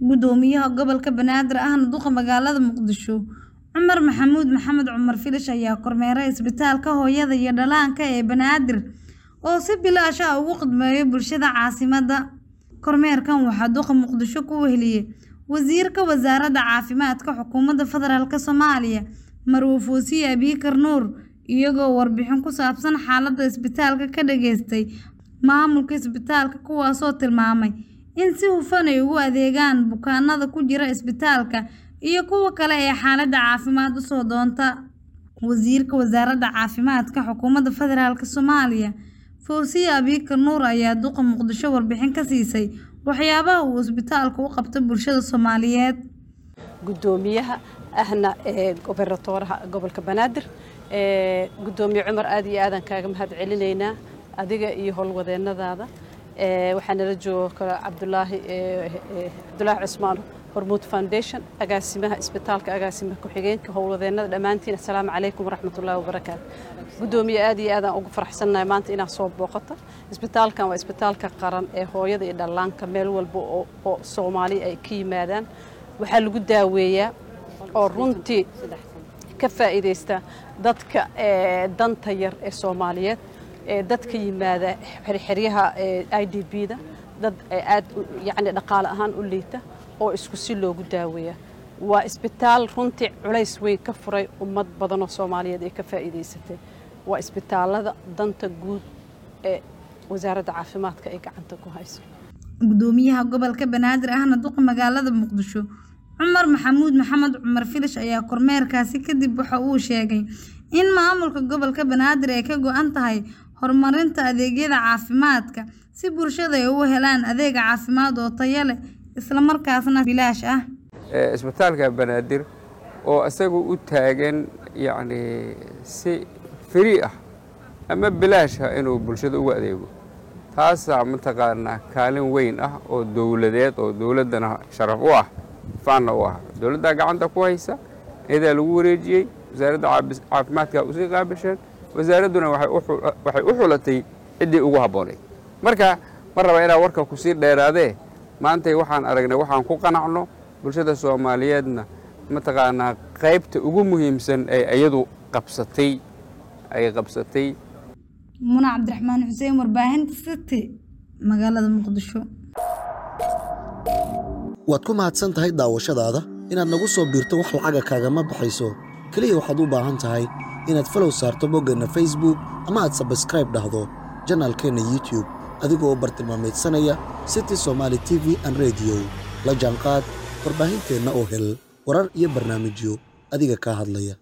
Gudoomiyaha gobolka Banaadir ahna duqa magaalada Muqdisho Cumar Maxamuud Maxamed Cumar Filish ayaa kormeeray isbitaalka hooyada iyo dhallaanka ee Banaadir oo si bilaash ah ugu khidmeeya bulshada caasimadda. Kormeerkan waxaa duqa Muqdisho ku weheliyay Wasiirka Wasaaradda Caafimaadka Xukuumadda Federaalk Soomaaliya Marwo Foosiye Abiykar Nuur iyagoo warbixin ku saabsan xaaladda isbitaalka ka dhageystay maamulka isbitaalka kuwaasoo tilmaamay in si hufan ay ugu adeegaan bukaanada ku jira isbitaalka iyo kuwa kale ee xaaladda caafimaad u soo doonta. Wasiirka Wasaaradda Caafimaadka Xukuumadda Federaalk Soomaaliya Foosiye Abiykar Nuur ayaa duqa Muqdisho warbixin ka siisay waxyaabaha uu isbitaalku u qabto bulshada Soomaaliyeed. gudoomiyaha ahna ee gobernatooraha gobolka banaadir gudoomiye cumar aad iyo aadan kaaga mahad celinaynaa adiga iyo howlwadeennadaada ee waxaa nala jooga kale cabdulaahi cabdulaahi cusmaan hormuud foundation agaasimaha isbitaalka agaasimaha ku-xigeenka howlwadeennada dhammaantiin assalaamu calaykum waraxmatullaahi wabarakaatu gudoomiye aad iyo aadaan ugu faraxsannahay maanta inaad soo booqato isbitaalkan waa isbitaalka qaran ee hooyada iyo dhallaanka. Meel walba oo soomaali ay ka yimaadaan. Waxaa lagu daaweeyaa oo runtii ka faa'iidaysta dadka danta yar ee soomaaliyeed ee dadka yimaada xeryaha i d b-da dad aad yacni dhaqaale ahaan u liita oo isku si loogu daaweeya. Waa isbitaal runtii culays weyn ka furay ummad badan oo soomaaliyeed ay ka faa'iidaysatay. Waa isbitaalada danta guud ee wasaaradda caafimaadka ay gacanta ku hayso. Gudoomiyaha gobolka Banaadir ahna duqa magaalada Muqdisho Cumar Maxamuud Maxamed Cumar Filish ayaa kormeerkaasi kadib waxa uu sheegay in maamulka gobolka Banaadir ay ka go'an tahay horumarinta adeegyada caafimaadka. Si bulshada ay u helaan adeeg caafimaad oo tayo leh isla markaasna bilaash ah. isbitaalka banaadir oo isagu u taagan yacni si free ah ama bilaash ah inuu bulshada ugu adeego. Taasaa mataqaanaa kaalin weyn ah oo dowladeed oo dowladdana sharaf u ah faanna u ah. Dowladdaa gacanta ku haysa iyadaa lagu wareejiyey wasaaradda caafimaadka u sii qaabasheen wasaaradduna waxay u xulatay ciddii ugu habboonayd marka ma raba inaa warka ku sii dheeraadee? Maantay waxaan aragnay waxaan ku qanacno bulshada soomaaliyeedna mataqaanaa qaybta ugu muhiimsan ee iyadu qabsatay ay qabsatay. Muna Cabdiraxmaan Xuseen warbaahinta City magaalada Muqdisho. waad ku mahadsan tahay daawashadaada? Inaad nagu soo biirto wax lacaga kaagama baxayso. Keliya waxaad u baahan tahay inaad falow saarto boggeenna facebook ama aad sabskraib dhahdo janaalkeenna youtube adigoo bartilmaameedsanaya city somaali t v an rediyo la jaanqaad warbaahinteenna oo hel warar iyo barnaamijyo adiga kaa hadlaya